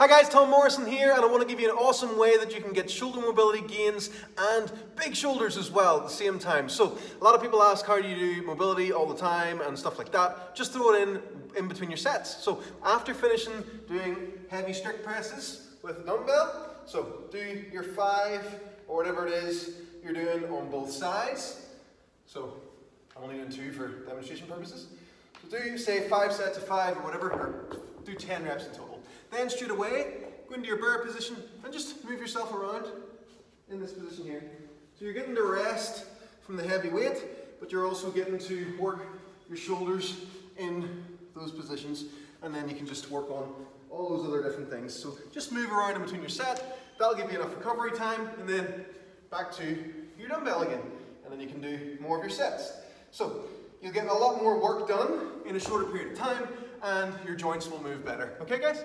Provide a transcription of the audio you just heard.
Hi guys, Tom Morrison here, and I want to give you an awesome way that you can get shoulder mobility gains and big shoulders as well at the same time. So, a lot of people ask how do you do mobility all the time and stuff like that. Just throw it in in between your sets. So, after finishing doing heavy strict presses with a dumbbell, so do your five or whatever it is you're doing on both sides. So, I'm only doing two for demonstration purposes. So do say five sets of five or whatever, do 10 reps in total. Then straight away, go into your bear position and just move yourself around in this position here. So you're getting to rest from the heavy weight, but you're also getting to work your shoulders in those positions, and then you can just work on all those other different things. So just move around in between your set, that'll give you enough recovery time, and then back to your dumbbell again, and then you can do more of your sets. So you'll get a lot more work done in a shorter period of time, and your joints will move better. Okay guys?